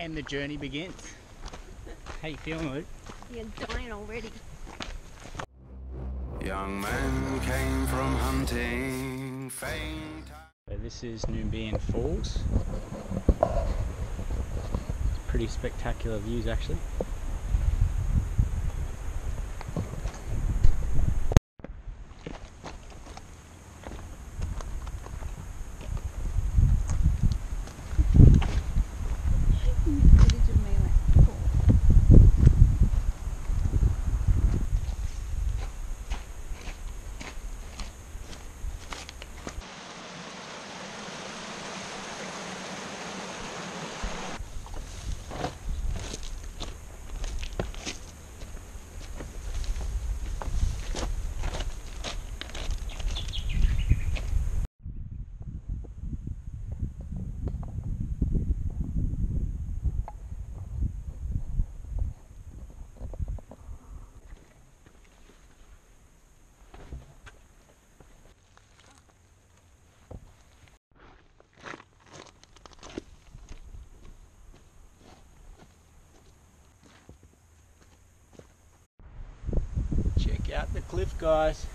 and the journey begins. How you feeling, Luke? You're dying already. Young man came from hunting, faint. So this is Noonbian Falls. Pretty spectacular views actually. Footage of me like cool. The cliff guys.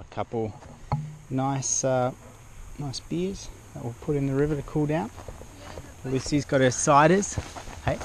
A couple nice uh, nice beers that we'll put in the river to cool down. Lucy's got her ciders. Hey,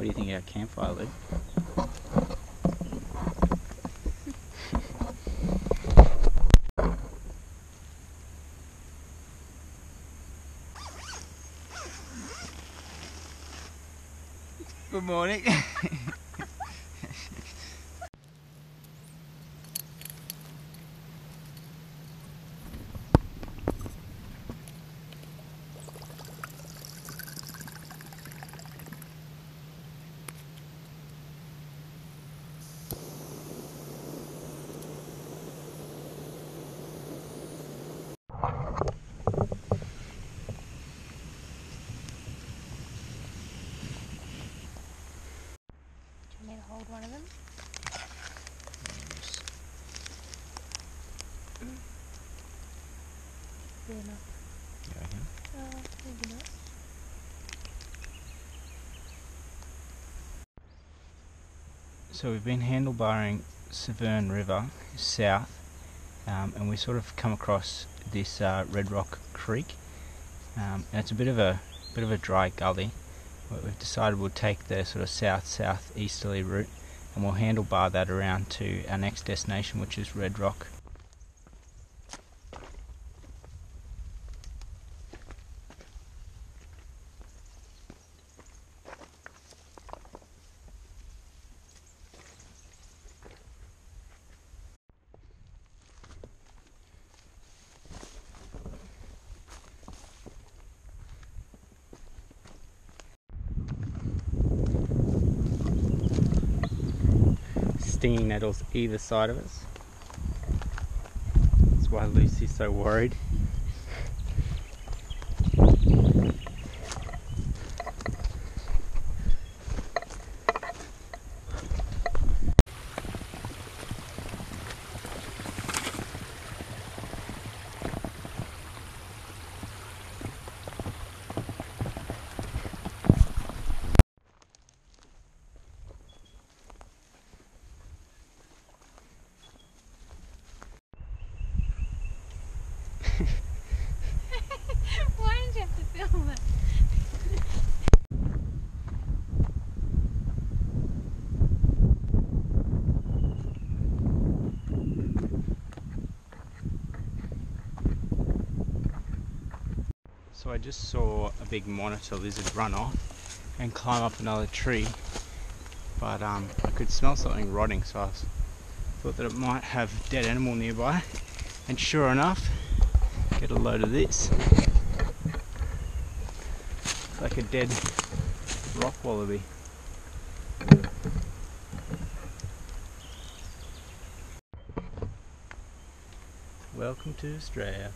What do you think of our campfire, Lou? Good morning. Do you want me to hold one of them? Yeah, no. Uh, maybe not. So we've been handrailing Severn River south, um, and we sort of come across this uh, Red Rock Creek, um, and it's a bit of a bit of a dry gully. But we've decided we'll take the sort of south southeasterly route, and we'll handrail that around to our next destination, which is Red Rock. Stinging nettles either side of us. That's why Lucy's so worried. So I just saw a big monitor lizard run off and climb up another tree, but um, I could smell something rotting, so I thought that it might have dead animal nearby. And sure enough, get a load of this. It's like a dead rock wallaby. Welcome to Australia.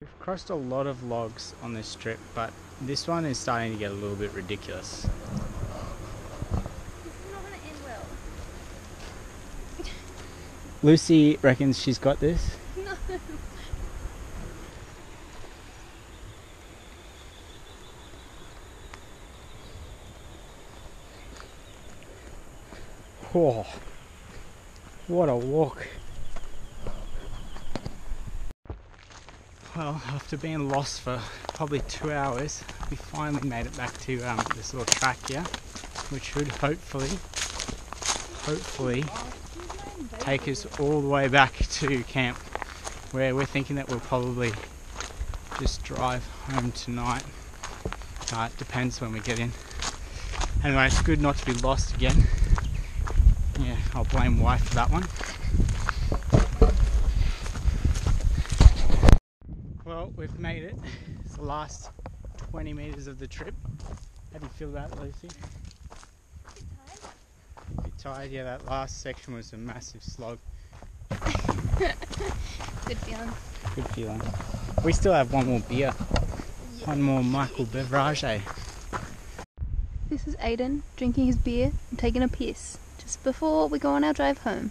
We've crossed a lot of logs on this trip, but this one is starting to get a little bit ridiculous. Lucy reckons she's got this. No. Whoa, what a walk. Well, after being lost for probably two hours, we finally made it back to um, this little track here, which should hopefully, hopefully take us all the way back to camp, where we're thinking that we'll probably just drive home tonight. Uh, it depends when we get in. Anyway, it's good not to be lost again. Yeah, I'll blame wife for that one. Well, we've made it. It's the last 20 metres of the trip. How do you feel about it, Lucy? A bit tired? Yeah, that last section was a massive slog. Good feeling. Good feeling. We still have one more beer. One more Michael beverage. This is Aiden drinking his beer and taking a piss just before we go on our drive home.